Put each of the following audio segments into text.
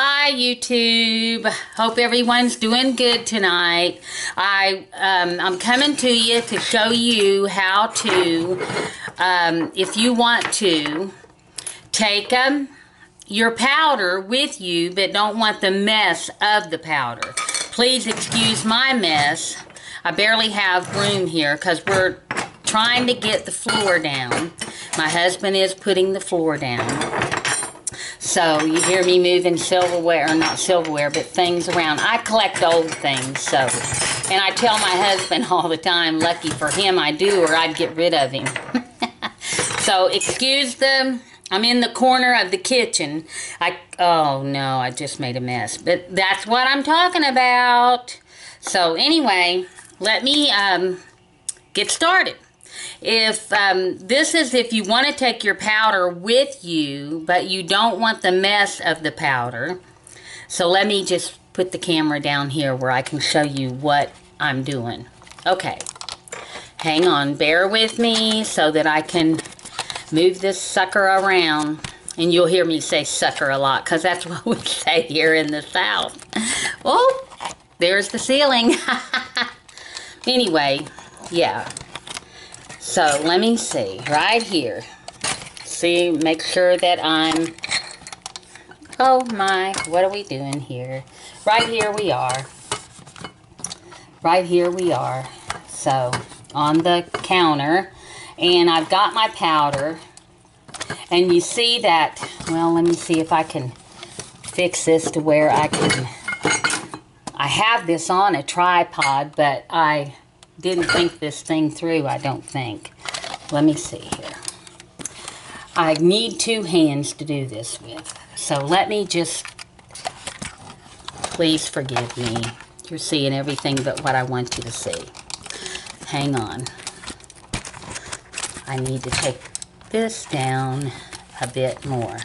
Hi YouTube. Hope everyone's doing good tonight. I um, I'm coming to you to show you how to, um, if you want to, take um, your powder with you, but don't want the mess of the powder. Please excuse my mess. I barely have room here because we're trying to get the floor down. My husband is putting the floor down. So you hear me moving silverware, or not silverware, but things around. I collect old things, so. And I tell my husband all the time, lucky for him I do, or I'd get rid of him. so excuse the, I'm in the corner of the kitchen. I, oh no, I just made a mess. But that's what I'm talking about. So anyway, let me um, get started. If um, this is if you want to take your powder with you, but you don't want the mess of the powder. So let me just put the camera down here where I can show you what I'm doing. Okay, hang on, bear with me so that I can move this sucker around. And you'll hear me say sucker a lot because that's what we say here in the South. Oh, there's the ceiling. anyway, yeah. So let me see, right here. See, make sure that I'm, oh my, what are we doing here? Right here we are. Right here we are. So, on the counter. And I've got my powder. And you see that, well, let me see if I can fix this to where I can, I have this on a tripod, but I didn't think this thing through, I don't think. Let me see here. I need two hands to do this with. So let me just, please forgive me. You're seeing everything but what I want you to see. Hang on. I need to take this down a bit more.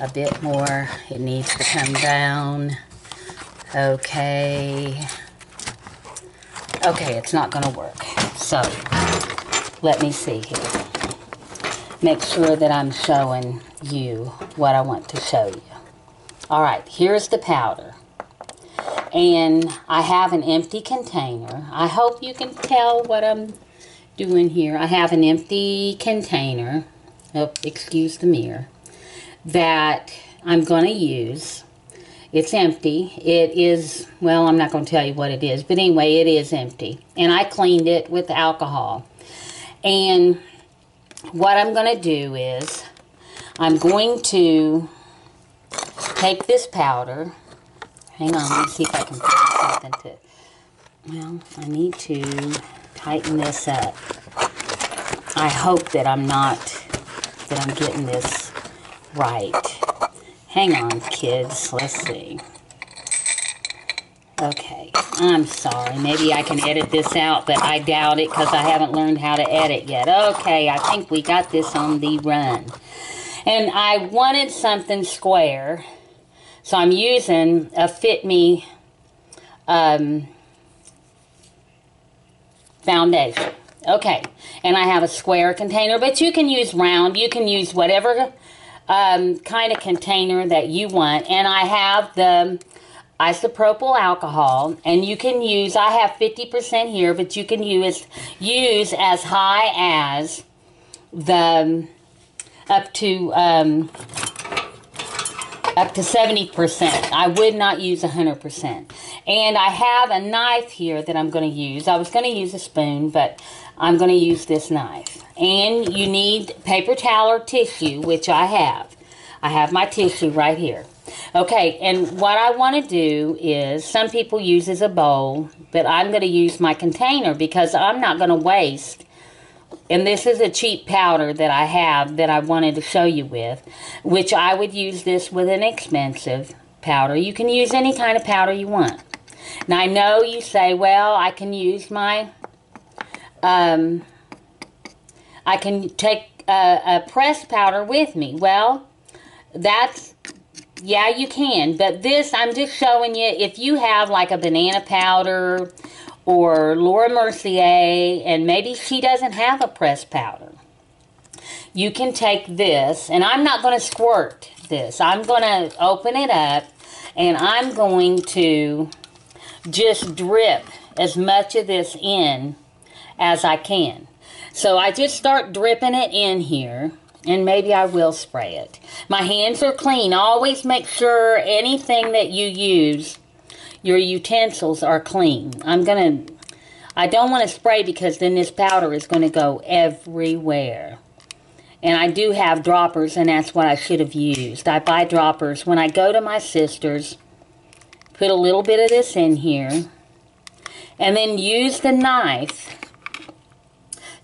A bit more. It needs to come down. Okay. Okay, it's not going to work. So, let me see here. Make sure that I'm showing you what I want to show you. Alright, here's the powder. And I have an empty container. I hope you can tell what I'm doing here. I have an empty container. Oh, excuse the mirror. That I'm going to use it's empty. It is, well, I'm not going to tell you what it is, but anyway, it is empty. And I cleaned it with alcohol. And what I'm going to do is I'm going to take this powder. Hang on, let me see if I can put something to, well, I need to tighten this up. I hope that I'm not, that I'm getting this right. Hang on, kids. Let's see. Okay, I'm sorry. Maybe I can edit this out, but I doubt it because I haven't learned how to edit yet. Okay, I think we got this on the run. And I wanted something square, so I'm using a Fit Me um, foundation. Okay, and I have a square container, but you can use round. You can use whatever um, kind of container that you want. And I have the isopropyl alcohol. And you can use, I have 50% here, but you can use, use as high as the, up to, um, up to 70%. I would not use 100%. And I have a knife here that I'm going to use. I was going to use a spoon, but I'm going to use this knife. And you need paper towel or tissue, which I have. I have my tissue right here. Okay, and what I want to do is, some people use as a bowl, but I'm going to use my container because I'm not going to waste. And this is a cheap powder that I have that I wanted to show you with, which I would use this with an expensive powder. You can use any kind of powder you want. Now, I know you say, well, I can use my um, I can take a, a pressed powder with me. Well, that's, yeah, you can. But this, I'm just showing you, if you have like a banana powder or Laura Mercier, and maybe she doesn't have a pressed powder. you can take this, and I'm not going to squirt this. I'm going to open it up, and I'm going to just drip as much of this in as I can. So I just start dripping it in here and maybe I will spray it. My hands are clean. Always make sure anything that you use, your utensils are clean. I'm going to, I don't want to spray because then this powder is going to go everywhere. And I do have droppers and that's what I should have used. I buy droppers. When I go to my sister's, put a little bit of this in here. And then use the knife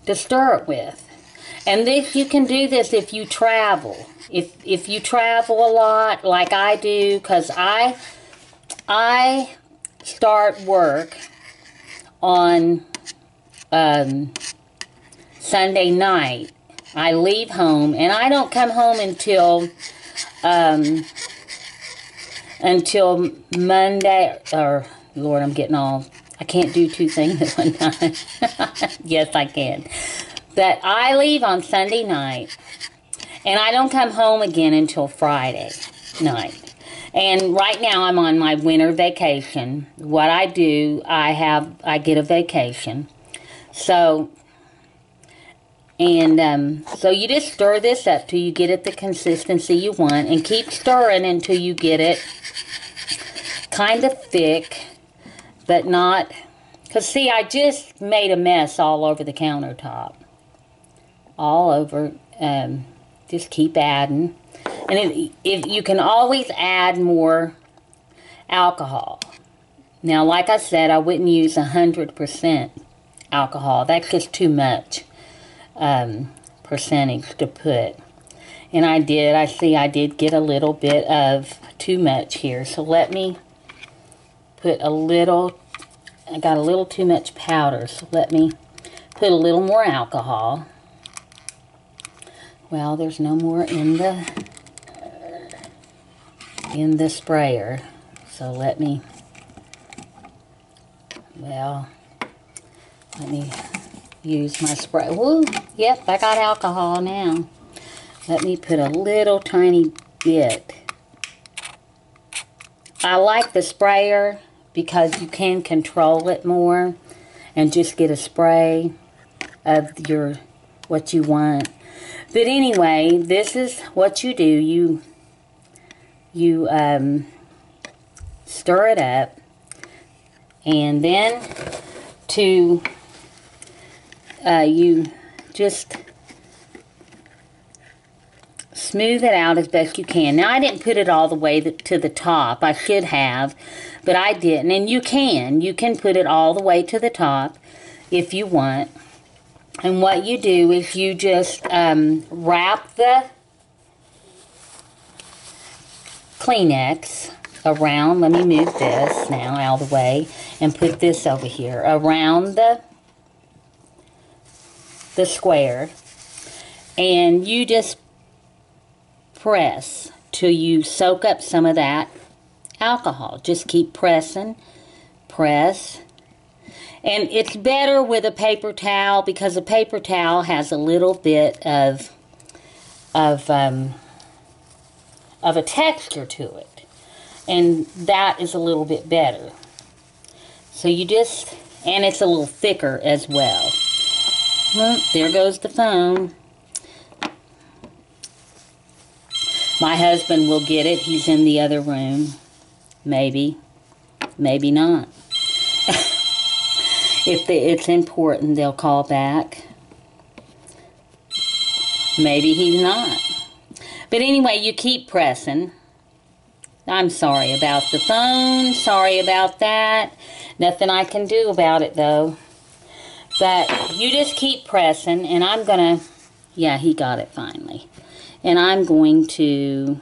to stir it with. And this you can do this if you travel. If if you travel a lot like I do cuz I I start work on um, Sunday night. I leave home and I don't come home until um, until Monday or Lord, I'm getting all I can't do two things at one time. yes, I can that I leave on Sunday night and I don't come home again until Friday night. And right now I'm on my winter vacation. What I do, I have I get a vacation. So and um, so you just stir this up till you get it the consistency you want and keep stirring until you get it kind of thick but not because see I just made a mess all over the countertop all over. Um, just keep adding. And if, if you can always add more alcohol. Now, like I said, I wouldn't use a 100% alcohol. That's just too much um, percentage to put. And I did, I see I did get a little bit of too much here. So let me put a little, I got a little too much powder. So let me put a little more alcohol. Well, there's no more in the in the sprayer. So let me, well, let me use my spray. Woo, yep, I got alcohol now. Let me put a little tiny bit. I like the sprayer because you can control it more and just get a spray of your what you want. But anyway, this is what you do. You you um, stir it up, and then to uh, you just smooth it out as best you can. Now, I didn't put it all the way to the top. I should have, but I didn't. And you can. You can put it all the way to the top if you want. And what you do is you just um, wrap the Kleenex around, let me move this now out of the way, and put this over here, around the, the square. And you just press till you soak up some of that alcohol. Just keep pressing, press, and it's better with a paper towel because a paper towel has a little bit of of um, of a texture to it. And that is a little bit better. So you just, and it's a little thicker as well. well there goes the phone. My husband will get it. He's in the other room. Maybe. Maybe not. If it's important, they'll call back. Maybe he's not. But anyway, you keep pressing. I'm sorry about the phone. Sorry about that. Nothing I can do about it, though. But you just keep pressing, and I'm going to... Yeah, he got it finally. And I'm going to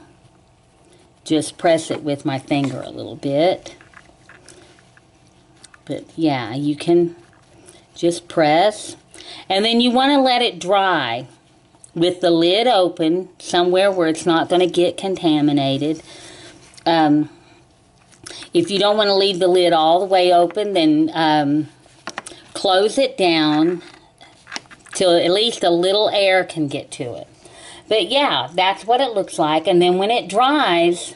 just press it with my finger a little bit. But yeah, you can just press. And then you want to let it dry with the lid open somewhere where it's not going to get contaminated. Um, if you don't want to leave the lid all the way open, then um, close it down till at least a little air can get to it. But yeah, that's what it looks like. And then when it dries,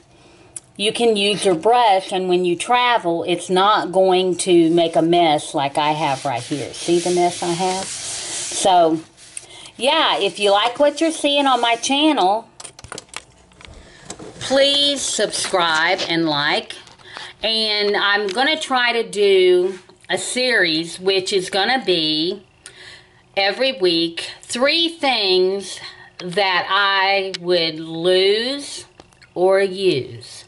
you can use your brush and when you travel, it's not going to make a mess like I have right here. See the mess I have? So, yeah, if you like what you're seeing on my channel, please subscribe and like. And I'm going to try to do a series which is going to be every week three things that I would lose or use.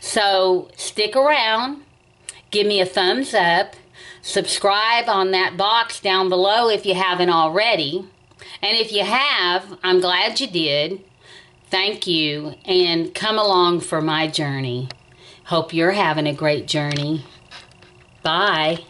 So stick around, give me a thumbs up, subscribe on that box down below if you haven't already. And if you have, I'm glad you did. Thank you, and come along for my journey. Hope you're having a great journey. Bye.